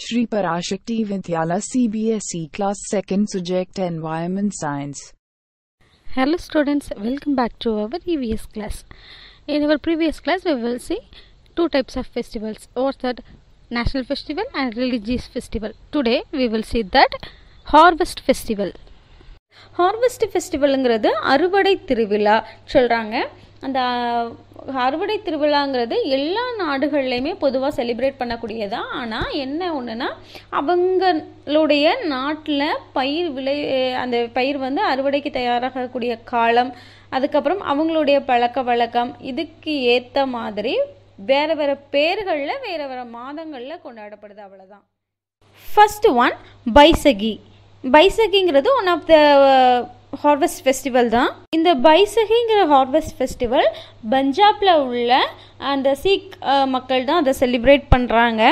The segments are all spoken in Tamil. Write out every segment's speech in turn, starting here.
Shri Parashakti Vidyala CBSE Class 2nd Subject Environment Science. Hello students, welcome back to our EVS class. In our previous class we will see two types of festivals. What's that? National festival and religious festival. Today we will see that harvest festival. Harvest ஃபெஸ்டிவலுங்கிறது அறுவடை திருவிழா சொல்கிறாங்க அந்த அறுவடை திருவிழாங்கிறது எல்லா நாடுகள்லையுமே பொதுவாக செலிப்ரேட் பண்ணக்கூடியதான் ஆனால் என்ன ஒன்றுனா அவங்களுடைய நாட்டில் பயிர் விளை அந்த பயிர் வந்து அறுவடைக்கு தயாராகக்கூடிய காலம் அதுக்கப்புறம் அவங்களுடைய பழக்க வழக்கம் இதுக்கு ஏற்ற மாதிரி வேறு வேறு பேர்களில் வேறு வேறு மாதங்களில் கொண்டாடப்படுது அவ்வளோதான் first one Baisakhi பைசகிங்கிறது one of the harvest festival தான். இந்த பைசகிங்கிற ஹார்வெஸ்ட் ஃபெஸ்டிவல் பஞ்சாபில் உள்ள அந்த சீக் மக்கள் தான் அதை செலிப்ரேட் பண்ணுறாங்க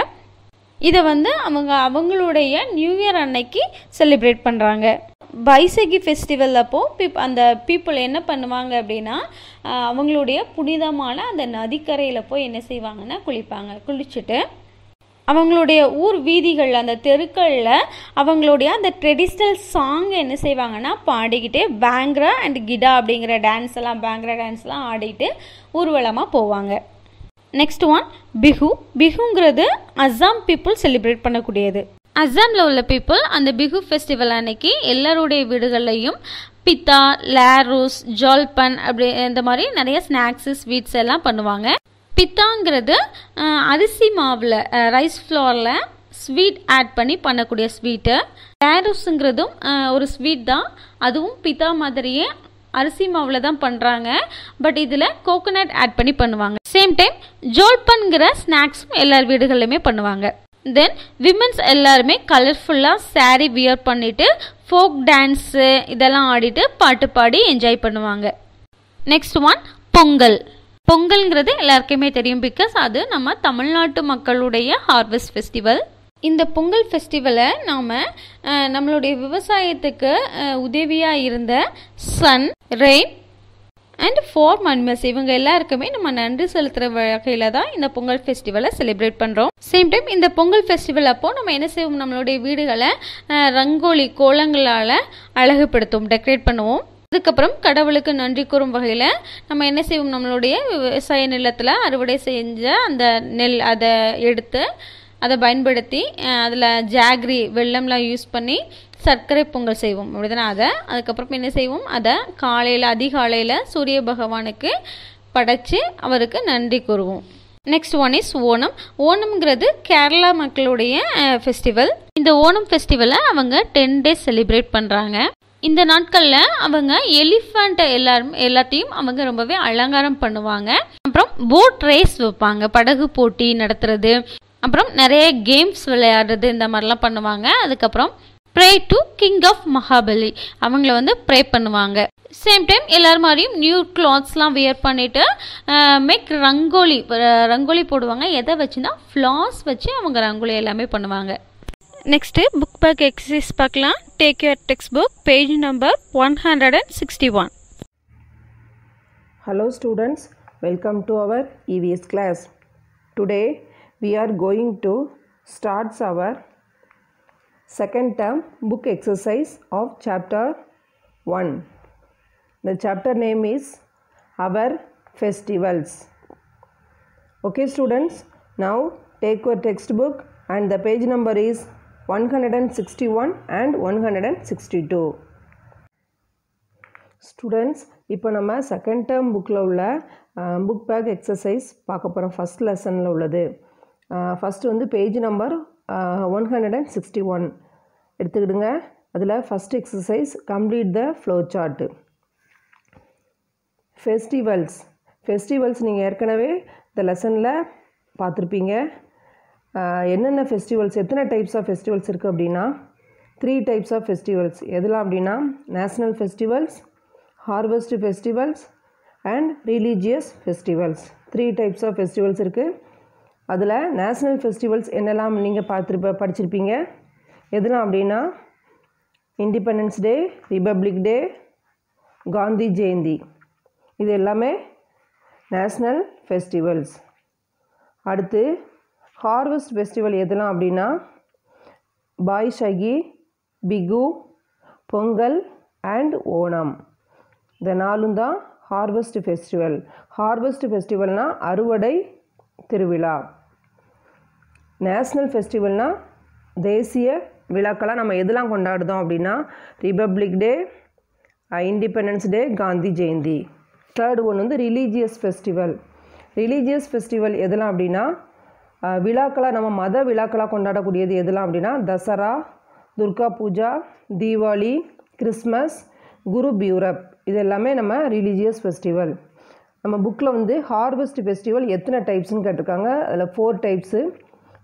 இதை வந்து அவங்க அவங்களுடைய நியூ இயர் அன்னைக்கு செலிப்ரேட் பண்ணுறாங்க பைசகி ஃபெஸ்டிவல் அப்போ பீப் அந்த பீப்புள் என்ன பண்ணுவாங்க அப்படின்னா அவங்களுடைய புனிதமான அந்த நதிக்கரையில் போய் என்ன செய்வாங்கன்னா குளிப்பாங்க. குளிச்சுட்டு அவங்களுடைய ஊர் வீதிகள் அந்த தெருக்களில் அவங்களுடைய அந்த ட்ரெடிஷ்னல் சாங் என்ன செய்வாங்கன்னா பாடிக்கிட்டே பேங்க்ரா அண்ட் கிடா அப்படிங்கிற டான்ஸ் எல்லாம் பேங்க்ரா டான்ஸ்லாம் ஆடிட்டு ஊர்வலமாக போவாங்க. நெக்ஸ்ட் ஒன் பிஹு பிஹுங்கிறது அஸ்ஸாம் பீப்புள் செலிப்ரேட் பண்ணக்கூடியது. அஸ்ஸாமில் உள்ள பீப்புள் அந்த பிஹு ஃபெஸ்டிவல் அன்னைக்கு எல்லாருடைய வீடுகள்லையும் பித்தா லேரூஸ் ஜால்பன் அப்படி இந்த மாதிரி நிறைய ஸ்நாக்ஸு ஸ்வீட்ஸ் எல்லாம் பண்ணுவாங்க. பித்தாங்கிறது அரிசி மாவில் ரைஸ் ஃப்ளோரில் ஸ்வீட் ஆட் பண்ணி பண்ணக்கூடிய ஸ்வீட்டு லேரூஸுங்கிறதும் ஒரு ஸ்வீட் தான். அதுவும் பித்தா மாதிரியே அரிசி மாவில் தான் பண்ணுறாங்க பட் இதில் கோகோனட் ஆட் பண்ணி பண்ணுவாங்க. சேம் டைம் ஜோல்பன்கிற ஸ்நாக்ஸும் எல்லார் வீடுகள்லையுமே பண்ணுவாங்க. தென் விமன்ஸ் எல்லாருமே கலர்ஃபுல்லாக saree வியர் பண்ணிட்டு ஃபோக் டான்ஸு இதெல்லாம் ஆடிட்டு பாட்டு பாடி என்ஜாய் பண்ணுவாங்க. Next one Pongal. பொங்கல்ங்கிறது எல்லாருக்குமே தெரியும் பிகாஸ் அது நம்ம தமிழ்நாட்டு மக்களுடைய ஹார்வெஸ்ட் ஃபெஸ்டிவல் இந்த பொங்கல் ஃபெஸ்டிவலை நாம் நம்மளுடைய விவசாயத்துக்கு உதவியாக இருந்த sun rain and farm animals இவங்க எல்லாருக்குமே நம்ம நன்றி செலுத்துகிற வகையில் தான் இந்த பொங்கல் ஃபெஸ்டிவலை செலிப்ரேட் பண்ணுறோம் சேம் டைம் இந்த பொங்கல் ஃபெஸ்டிவல் அப்போது நம்ம என்ன செய்வோம்? நம்மளுடைய வீடுகளை ரங்கோலி கோலங்களால் அழகுபடுத்துவோம் டெக்கரேட் பண்ணுவோம். அதுக்கப்புறம் கடவுளுக்கு நன்றி கூறும் வகையில் நம்ம என்ன செய்வோம்? நம்மளுடைய விவசாய நிலத்தில் அறுவடை செஞ்ச அந்த நெல் அதை எடுத்து அதை பயன்படுத்தி அதில் ஜாக்ரி வெள்ளம்லாம் யூஸ் பண்ணி சர்க்கரை பொங்கல் செய்வோம். அப்படிதானே? அதை அதுக்கப்புறம் என்ன செய்வோம்? அதை காலையில் அதிகாலையில் சூரிய பகவானுக்கு படைச்சு அவருக்கு நன்றி கூறுவோம். Next one is Onam. ஓணம்ங்கிறது Kerala மக்களுடைய ஃபெஸ்டிவல் இந்த ஓணம் ஃபெஸ்டிவலை அவங்க டென் டேஸ் செலிப்ரேட் பண்ணுறாங்க இந்த நாட்களில் அவங்க எலிஃபண்ட்டை எல்லாரும் எல்லாத்தையும் அவங்க ரொம்பவே அலங்காரம் பண்ணுவாங்க. அப்புறம் போட் ரேஸ் வைப்பாங்க படகு போட்டி நடத்துறது. அப்புறம் நிறைய கேம்ஸ் விளையாடுறது இந்த மாதிரிலாம் பண்ணுவாங்க. அதுக்கப்புறம் pray to king of Mahabali அவங்கள வந்து ப்ரே பண்ணுவாங்க. சேம் டைம் எல்லார் மாதிரியும் நியூ கிளாத்ஸ்லாம் வியர் பண்ணிவிட்டு மேக் ரங்கோலி ரங்கோலி போடுவாங்க. எதை வச்சுன்னா ஃப்ளாஸ் வச்சு அவங்க ரங்கோலி எல்லாமே பண்ணுவாங்க. நெக்ஸ்ட்டு புக் பேக் எக்ஸசைஸ் பார்க்கலாம் take your text book page number one hundred and sixty one Hello students, welcome to our EVS class. Today we are going to start our second term book exercise of chapter 1. The chapter name is Our Festivals. Okay students, now take your textbook and the page number is 161 and 162. Students இப்போ நம்ம செகண்ட் டேர்ம் புக்கில் உள்ள புக் பேக் எக்ஸசைஸ் பார்க்க போகிறோம் ஃபஸ்ட் லெசனில் உள்ளது. ஃபஸ்ட்டு வந்து page number one hundred and sixty one எடுத்துக்கிடுங்க. அதில் first exercise complete the flow chart festivals festivals நீங்கள் ஏற்கனவே இந்த லெசனில் பார்த்துருப்பீங்க. என்னென்ன ஃபெஸ்டிவல்ஸ் எத்தனை டைப்ஸ் ஆஃப் ஃபெஸ்டிவல்ஸ் இருக்குது அப்படின்னா த்ரீ டைப்ஸ் ஆஃப் ஃபெஸ்டிவல்ஸ் எதெல்லாம் அப்படின்னா national festivals harvest festivals and religious festivals three types of festivals இருக்குது அதில் நேஷ்னல் ஃபெஸ்டிவல்ஸ் என்னெல்லாம் நீங்கள் பார்த்துருப்ப படிச்சிருப்பீங்க? எதெல்லாம் அப்படின்னா independence day republic day Gandhi Jayanti இது எல்லாமே நேஷ்னல் ஃபெஸ்டிவல்ஸ் அடுத்து ஹார்வெஸ்ட் ஃபெஸ்டிவல் எதெல்லாம் அப்படின்னா பாய்ஷகி பிகு பொங்கல் அண்ட் ஓணம். இந்த நாலும் தான் ஹார்வெஸ்ட் ஃபெஸ்டிவல். ஹார்வெஸ்ட் ஃபெஸ்டிவல்னால் அறுவடை திருவிழா. நேஷ்னல் ஃபெஸ்டிவல்னால் தேசிய விழாக்களாக நம்ம எதெல்லாம் கொண்டாடுதோம் அப்படின்னா republic day independence day Gandhi Jayanti. Third one வந்து ரிலீஜியஸ் ஃபெஸ்டிவல். ரிலீஜியஸ் ஃபெஸ்டிவல் எதெல்லாம் அப்படின்னா விழாக்களாக நம்ம மத விழாக்களாக கொண்டாடக்கூடியது எதெல்லாம் அப்படின்னா தசரா துர்கா பூஜா தீபாவளி கிறிஸ்மஸ் குரு பியூரப். இது எல்லாமே நம்ம ரிலீஜியஸ் ஃபெஸ்டிவல் நம்ம புக்கில் வந்து ஹார்வெஸ்ட் ஃபெஸ்டிவல் எத்தனை டைப்ஸ்னு கேட்டிருக்காங்க. அதில் four types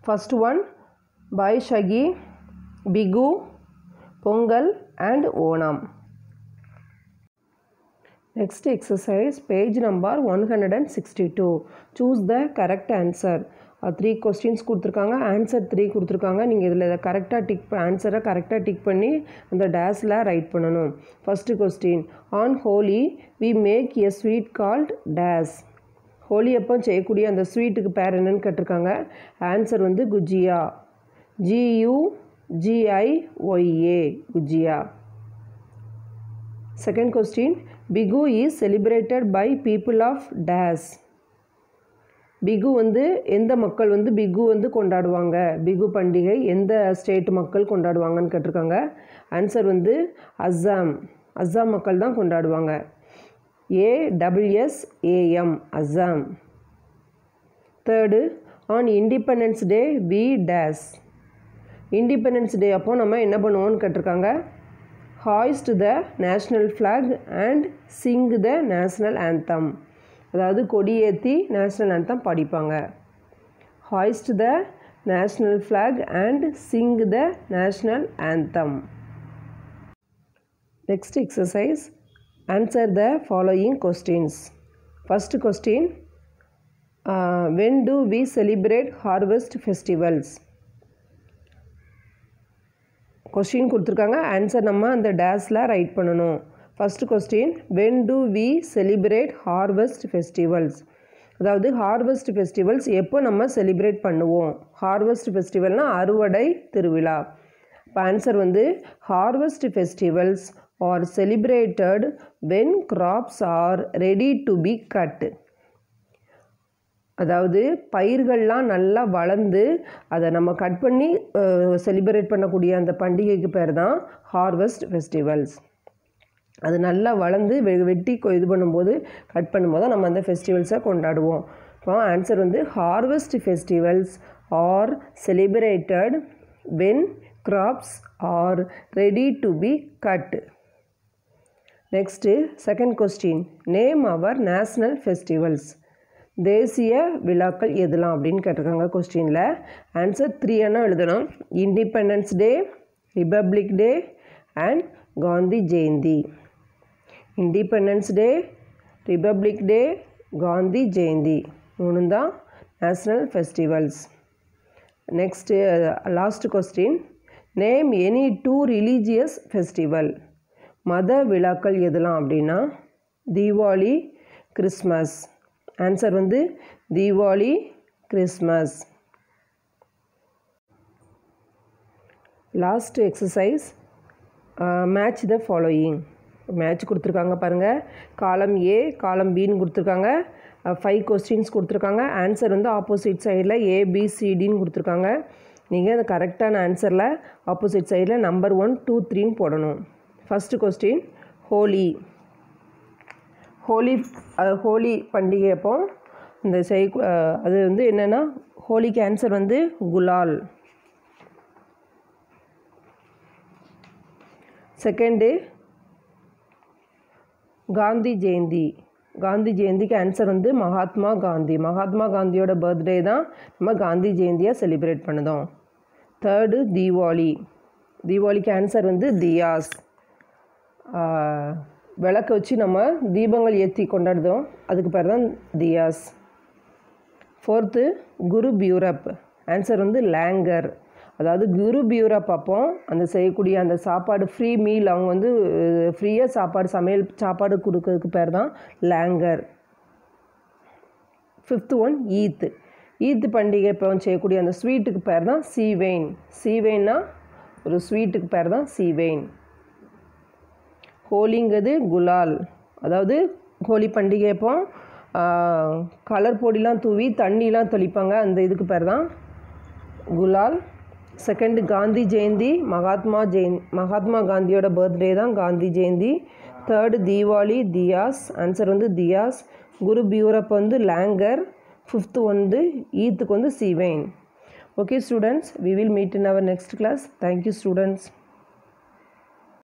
first one Baisakhi Bihu Pongal and Onam Next exercise, page number 162. Choose the correct answer. Three questions கொடுத்துருக்காங்க. ஆன்சர் த்ரீ கொடுத்துருக்காங்க. நீங்கள் இதில் இதை கரெக்டாக டிக் ஆன்சரை கரெக்டாக டிக் பண்ணி அந்த டேஸில் ரைட் பண்ணணும். First question on Holi we make a sweet called dash Holi அப்போ செய்யக்கூடிய அந்த ஸ்வீட்டுக்கு பேர் என்னன்னு கேட்டிருக்காங்க. ஆன்சர் வந்து gujiya. G U J I Y A gujiya. Second question Bihu is celebrated by people of dash Bihu வந்து எந்த மக்கள் வந்து பிகு வந்து கொண்டாடுவாங்க? பிகு பண்டிகை எந்த ஸ்டேட் மக்கள் கொண்டாடுவாங்கன்னு கேட்டிருக்காங்க. ஆன்சர் வந்து அஸ்ஸாம். அஸ்ஸாம் மக்கள் தான் கொண்டாடுவாங்க. A double S A M Assam. Third on independence day we dash independence day அப்போ நம்ம என்ன பண்ணுவோம்னு கேட்டிருக்காங்க? Hoist the national flag and sing the national anthem அதாவது கொடியேற்றி நேஷ்னல் ஆந்தம் படிப்பாங்க. Hoist the national flag and sing the national anthem next exercise answer the following questions first question when do we celebrate harvest festivals question கொடுத்துருக்காங்க. ஆன்சர் நம்ம அந்த டேஸில் ரைட் பண்ணணும். First question when do we celebrate harvest festivals அதாவது ஹார்வெஸ்ட் ஃபெஸ்டிவல்ஸ் எப்போ நம்ம செலிப்ரேட் பண்ணுவோம்? ஹார்வெஸ்ட் ஃபெஸ்டிவல்னால் அறுவடை திருவிழா. இப்போ ஆன்சர் வந்து harvest festivals are celebrated when crops are ready to be cut அதாவது பயிர்கள்லாம் நல்லா வளர்ந்து அதை நம்ம கட் பண்ணி செலிப்ரேட் பண்ணக்கூடிய அந்த பண்டிகைக்கு பேர் தான் ஹார்வெஸ்ட் ஃபெஸ்டிவல்ஸ் அது நல்லா வளர்ந்து வெ வெட்டி கொ- இது பண்ணும்போது கட் பண்ணும்போது தான் நம்ம அந்த ஃபெஸ்டிவல்ஸை கொண்டாடுவோம். இப்போ ஆன்சர் வந்து harvest festivals are celebrated when crops are ready to be cut next second question name our national festivals தேசிய விழாக்கள் எதெல்லாம் அப்படின்னு கேட்டிருக்காங்க கொஸ்டினில் ஆன்சர் த்ரீ என்ன எழுதணும். Independence day republic day and Gandhi Jayanti independence day republic day Gandhi Jayanti மூணு தான் national festivals next last question name any two religious festival மத விழாக்கள் எதெல்லாம் அப்படின்னா தீபாவளி கிறிஸ்மஸ் ஆன்சர் வந்து Deepavali Christmas last exercise match the following match கொடுத்துருக்காங்க பாருங்கள் காலம் ஏ காலம் பின்னு கொடுத்துருக்காங்க. ஃபைவ் கொஸ்டின்ஸ் கொடுத்துருக்காங்க. ஆன்சர் வந்து ஆப்போசிட் சைடில் ஏபிசிடின்னு கொடுத்துருக்காங்க. நீங்கள் அந்த கரெக்டான ஆன்சரில் ஆப்போசிட் சைடில் நம்பர் ஒன் டூ த்ரீன்னு போடணும். First question Holi. Holi Holi பண்டிகை அப்போ இந்த செய் அது வந்து என்னென்னா ஹோலிக்கு ஆன்சர் வந்து குலால். செகண்டு காந்தி ஜெயந்தி. காந்தி ஜெயந்திக்கு ஆன்சர் வந்து மகாத்மா காந்தி. மகாத்மா காந்தியோட பர்த்டே தான் நம்ம காந்தி ஜெயந்தியாக செலிப்ரேட் பண்ணுதோம். தேர்டு தீபாவளி. தீபாவளிக்கு ஆன்சர் வந்து தியாஸ். விளக்க வச்சு நம்ம தீபங்கள் ஏற்றி கொண்டாடுதோம். அதுக்கு பேர் தான் தியாஸ். ஃபோர்த்து குரு பியூரப். ஆன்சர் வந்து லேங்கர். அதாவது குரு பியூரப் பார்ப்போம். அந்த செய்யக்கூடிய அந்த சாப்பாடு ஃப்ரீ மீல் அவங்க வந்து ஃப்ரீயாக சாப்பாடு சமையல் சாப்பாடு கொடுக்கறதுக்கு பேர் தான் லேங்கர் ஃபிஃப்த்து ஒன் ஈத் ஈத் பண்டிகை இப்போ செய்யக்கூடிய அந்த ஸ்வீட்டுக்கு பேர் தான் சீவெயின் சீவெயின்னா ஒரு ஸ்வீட்டுக்கு பேர் தான் சீவெயின் ஹோலிங்கிறது குலால். அதாவது ஹோலி பண்டிகை அப்போ கலர் பொடிலாம் தூவி தண்ணிலாம் தெளிப்பாங்க. அந்த இதுக்கு பேர் தான் குலால். செகண்ட் காந்தி ஜெயந்தி மகாத்மா ஜெயந்த் மகாத்மா காந்தியோட பர்த்டே தான் காந்தி ஜெயந்தி தேர்டு தீபாவளி தியாஸ் ஆன்சர் வந்து தியாஸ் குரு பியூரப் வந்து லேங்கர் ஃபிஃப்த்து வந்து ஈத்துக்கு வந்து seviyan okay students we will meet in our next class thank you students